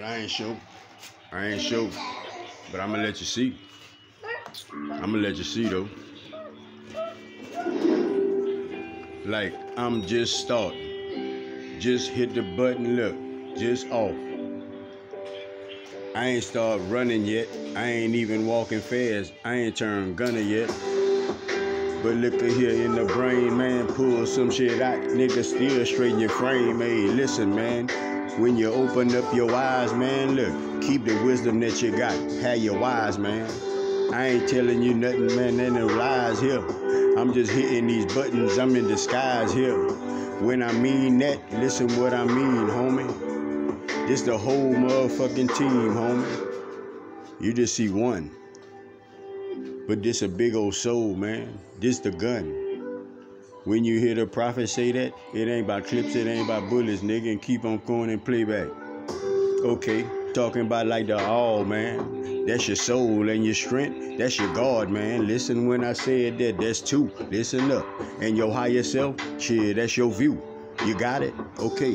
But I ain't sure. I ain't sure. But I'm gonna let you see. I'm gonna let you see though. Like I'm just starting. Just hit the button, look, just off. I ain't start running yet. I ain't even walking fast. I ain't turned gunner yet. But look at here in the brain, man, pull some shit out. Nigga, still straighten your frame. Hey, listen, man. When you open up your eyes, man, look, keep the wisdom that you got. Have your wise, man. I ain't telling you nothing, man, there no lies here. I'm just hitting these buttons, I'm in disguise here. When I mean that, listen what I mean, homie. This the whole motherfucking team, homie. You just see one. But this a big old soul, man. This the gun. When you hear the prophet say that, it ain't about clips, it ain't about bullets, nigga, and keep on going and play back. Okay, talking about like the all, man. That's your soul and your strength. That's your God, man. Listen when I said that, that's two. Listen up. And your higher self, shit, that's your view. You got it? Okay.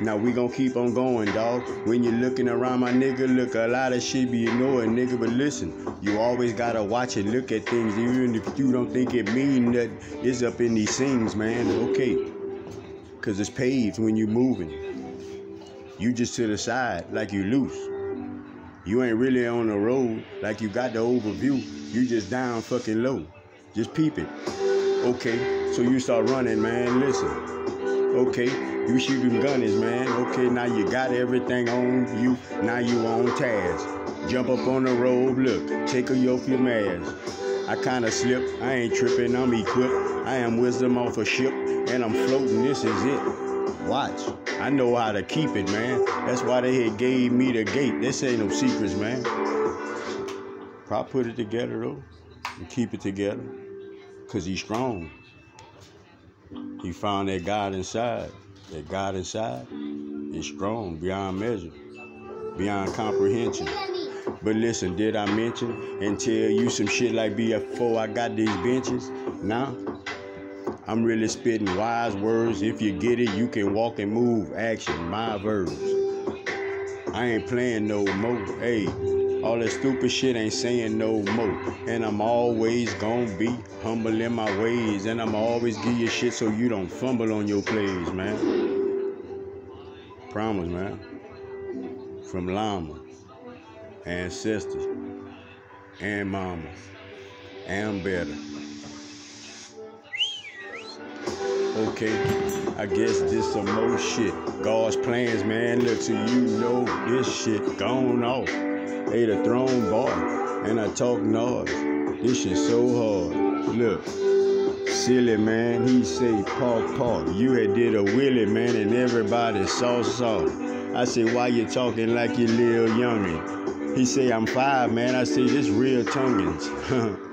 Now we gonna keep on going, dog. When you're looking around my nigga, look a lot of shit be annoying, nigga. But listen, you always gotta watch and look at things, even if you don't think it mean that it's up in these things, man. Okay. Cause it's paved when you moving. You just to the side like you loose. You ain't really on the road like you got the overview. You just down fucking low. Just peeping. Okay, so you start running, man. Listen. Okay, you shooting gunners, man. Okay, now you got everything on you. Now you on task. Jump up on the road, look, take a yoke your mask. I kinda slip, I ain't tripping, I'm equipped. I am wisdom off a ship, and I'm floating, this is it. Watch, I know how to keep it, man. That's why they had gave me the gate. This ain't no secrets, man. Prop put it together though, and keep it together, cause he's strong. He found that God inside. That God inside is strong beyond measure, beyond comprehension. But listen, did I mention and tell you some shit like before I got these benches? Now, I'm really spitting wise words. If you get it, you can walk and move. Action, my verbs. I ain't playing no more. Hey, all that stupid shit ain't saying no more. And I'm always gonna be humble in my ways. And I'm always give you shit so you don't fumble on your plays, man. Promise, man. From Llama, ancestors, and mama, and better. Okay, I guess this some more shit. God's plans, man. Look, so you know this shit gone off. Hey, a throne bar, and I talk noise. This shit so hard. Look, silly man. He say park park. You had did a willy man, and everybody saw saw. I say why you talking like you little youngin'? He say I'm five, man. I say this real tonguings.